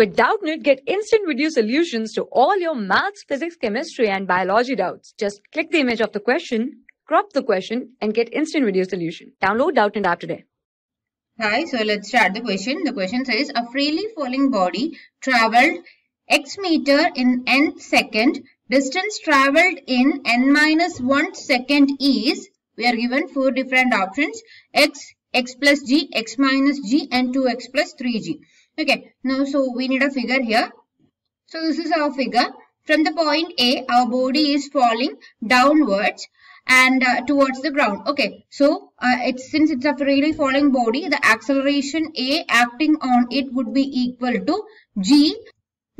With Doubtnut, get instant video solutions to all your maths, physics, chemistry, and biology doubts. Just click the image of the question, crop the question, and get instant video solution. Download Doubtnut app today. Hi, so let's start the question. The question says a freely falling body traveled x meter in n second. Distance traveled in n minus 1 second is, we are given four different options, x, x plus g, x minus g and 2x plus 3g. Okay, now so we need a figure here. So this is our figure. From the point A, our body is falling downwards and uh, towards the ground. Okay, so uh, it's since it's a freely falling body, the acceleration A acting on it would be equal to G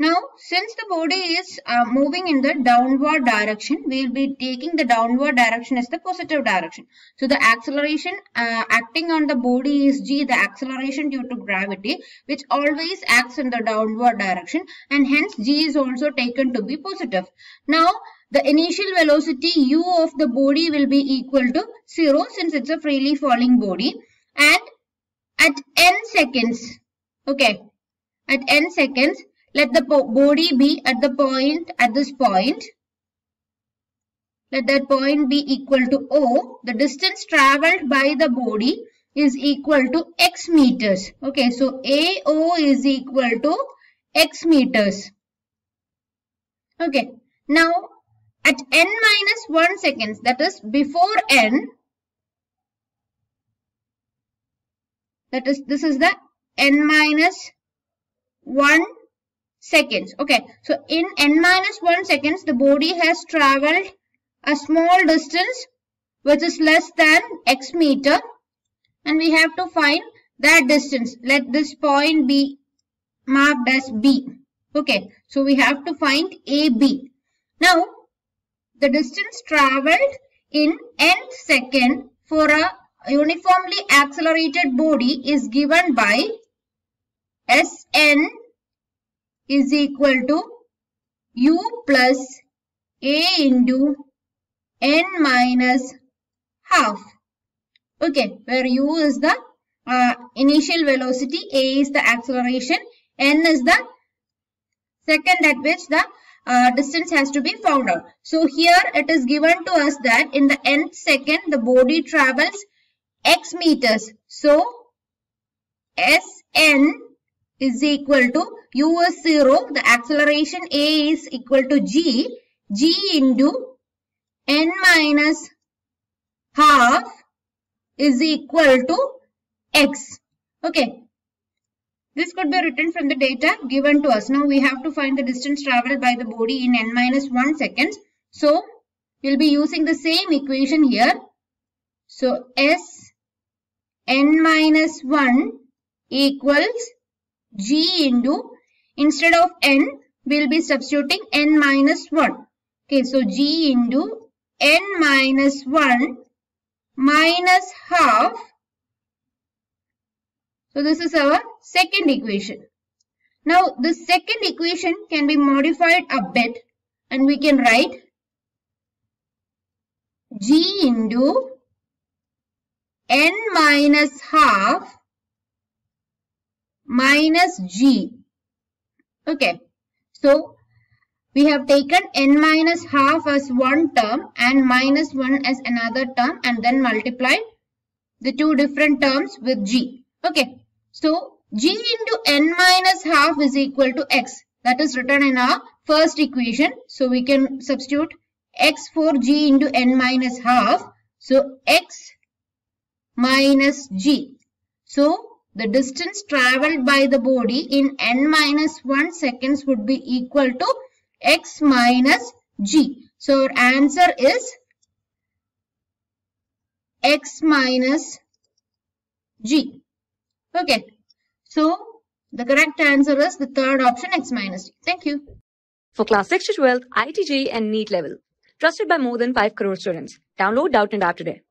now, since the body is uh, moving in the downward direction, we will be taking the downward direction as the positive direction. So, the acceleration uh, acting on the body is g, the acceleration due to gravity, which always acts in the downward direction and hence g is also taken to be positive. Now, the initial velocity u of the body will be equal to 0 since it's a freely falling body and at n seconds, okay, at n seconds, let the body be at the point, at this point. Let that point be equal to O. The distance traveled by the body is equal to x meters. Okay, so AO is equal to x meters. Okay, now at n minus 1 seconds, that is before n, that is, this is the n minus 1 seconds. Okay, so in n minus 1 seconds, the body has traveled a small distance which is less than x meter and we have to find that distance. Let this point be marked as B. Okay, so we have to find AB. Now, the distance traveled in n second for a uniformly accelerated body is given by Sn is equal to u plus a into n minus half. Okay, where u is the uh, initial velocity, a is the acceleration, n is the second at which the uh, distance has to be found out. So here it is given to us that in the nth second the body travels x meters. So Sn is equal to u is 0, the acceleration a is equal to g, g into n minus half is equal to x. Okay. This could be written from the data given to us. Now we have to find the distance traveled by the body in n minus 1 seconds. So we'll be using the same equation here. So s n minus 1 equals g into, instead of n, we'll be substituting n minus 1. Okay, so g into n minus 1 minus half. So this is our second equation. Now the second equation can be modified a bit and we can write g into n minus half minus g. Okay. So, we have taken n minus half as one term and minus 1 as another term and then multiplied the two different terms with g. Okay. So, g into n minus half is equal to x. That is written in our first equation. So, we can substitute x for g into n minus half. So, x minus g. So, the distance travelled by the body in n minus 1 seconds would be equal to x minus g. So our answer is x minus g. Okay. So the correct answer is the third option x minus g. Thank you. For class 6 to 12, IIT JEE and NEET level. Trusted by more than 5 crore students. Download Doubtnut App today.